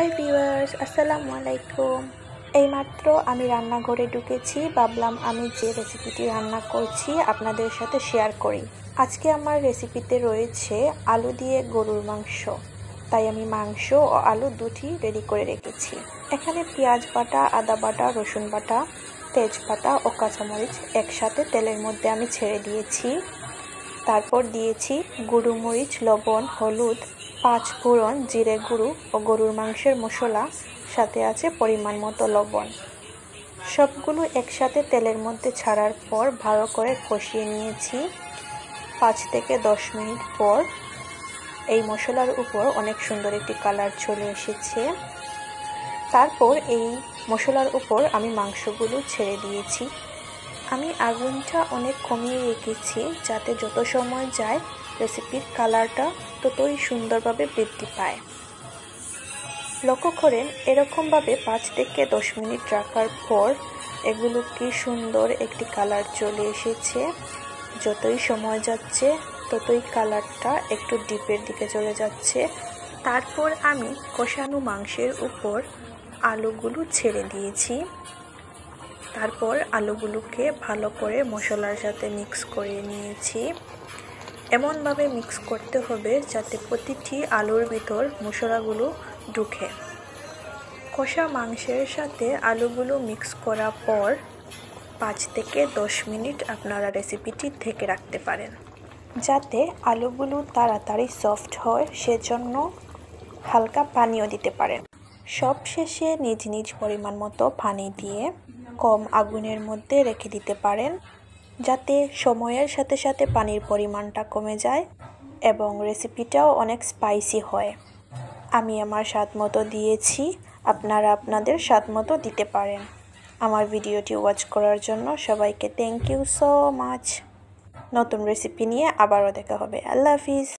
Hi viewers আসসালামু আলাইকুম এইমাত্র আমি রান্নাঘরে ঢুকেছি। ভাবলাম আমি যে রেসিপিটি রান্না করছি, আপনাদের সাথে শেয়ার করি। আজকে আমার রেসিপিতে রয়েছে আলু দিয়ে গরুর মাংস। তাই আমি মাংস ও আলু দুটি রেডি করে রেখেছি। এখানে পেঁয়াজ বাটা, আদা বাটা, রসুন বাটা, তেজপাতা ও কাঁচামরিচ একসাথে তেলের মধ্যে আমি ছেড়ে দিয়েছি। তারপর দিয়েছি গুঁড়ো মরিচ, লবণ, হলুদ পাঁচ ফোড়ন জিরে গুঁড়ো ও গরুর মাংসের মশলা, সাথে আছে পরিমাণ মতো লবণ। সবগুলো একসাথে তেলের মধ্যে ছাড়ার পর ভালো করে কষিয়ে নিয়েছি। পাঁচ থেকে দশ মিনিট পর এই মশলার উপর অনেক সুন্দর একটি কালার চলে এসেছে। তারপর এই মশলার উপর আমি মাংসগুলো ছেড়ে দিয়েছি। আমি আগুনটা অনেক কমিয়ে রেখেছি যাতে যত সময় যায় রেসিপির কালারটা ততই সুন্দরভাবে বৃদ্ধি পায়। লক্ষ্য করেন, এরকমভাবে পাঁচ থেকে দশ মিনিট রাখার পর এগুলো কি সুন্দর একটি কালার চলে এসেছে। যতই সময় যাচ্ছে, ততই কালারটা একটু ডিপের দিকে চলে যাচ্ছে। তারপর আমি কষানো মাংসের উপর আলুগুলো ছেড়ে দিয়েছি। তারপর আলুগুলোকে ভালো করে মশলার সাথে মিক্স করে নিয়েছি। এমনভাবে মিক্স করতে হবে যাতে প্রতিটি আলুর ভিতর মশলাগুলো ঢুকে। কষা মাংসের সাথে আলুগুলো মিক্স করার পর পাঁচ থেকে দশ মিনিট আপনারা রেসিপিটি থেকে রাখতে পারেন। যাতে আলুগুলো তাড়াতাড়ি সফট হয়, সেজন্য হালকা পানিও দিতে পারেন। সব শেষে নিজ নিজ পরিমাণ মতো পানি দিয়ে কম আগুনের মধ্যে রেখে দিতে পারেন, যাতে সময়ের সাথে সাথে পানির পরিমাণটা কমে যায় এবং রেসিপিটাও অনেক স্পাইসি হয়। আমি আমার স্বাদ মতো দিয়েছি, আপনারা আপনাদের স্বাদ মতো দিতে পারেন। আমার ভিডিওটি ওয়াচ করার জন্য সবাইকে থ্যাংক ইউ সো মাচ নতুন রেসিপি নিয়ে আবারও দেখা হবে। আল্লাহ হাফিজ।